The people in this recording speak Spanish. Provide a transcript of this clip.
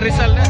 Rizal, ¿eh?